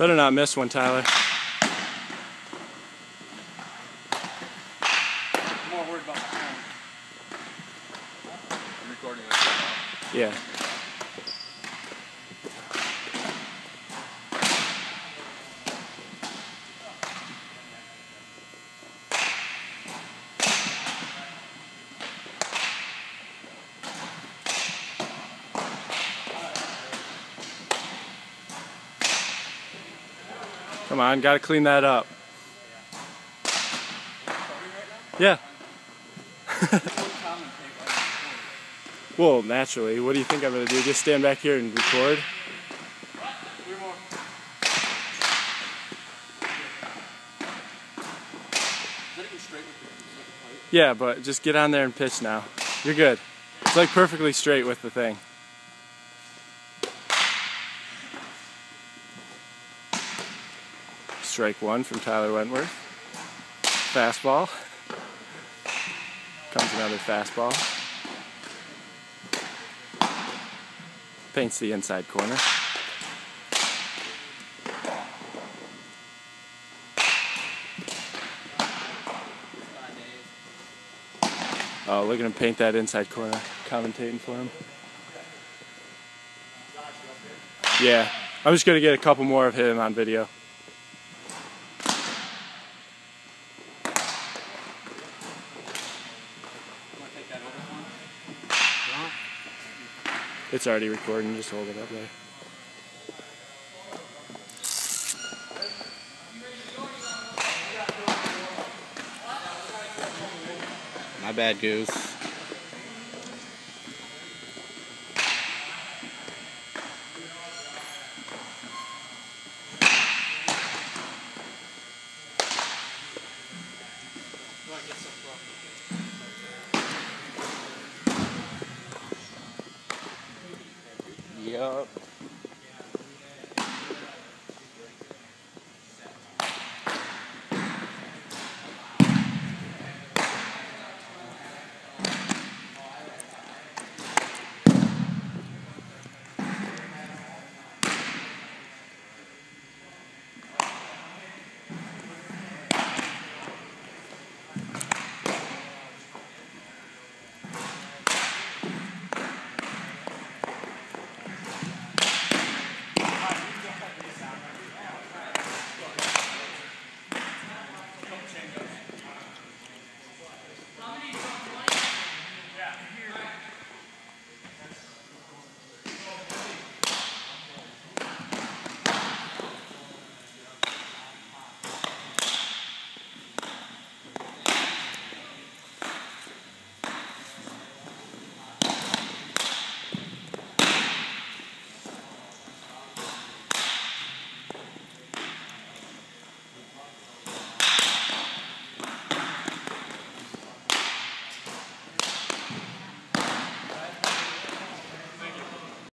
Better not miss one, Tyler. I'm more worried about. I'm recording this. Yeah. Come on, gotta clean that up. Yeah. Well, naturally. What do you think I'm gonna do? Just stand back here and record? Yeah, but just get on there and pitch now. You're good. It's like perfectly straight with the thing. Strike one from Tyler Wentworth. Fastball. Comes another fastball. Paints the inside corner. Oh, look at him paint that inside corner. Commentating for him. Yeah, I'm just gonna get a couple more of him on video. It's already recording, just hold it up there. My bad, Goose. Yup.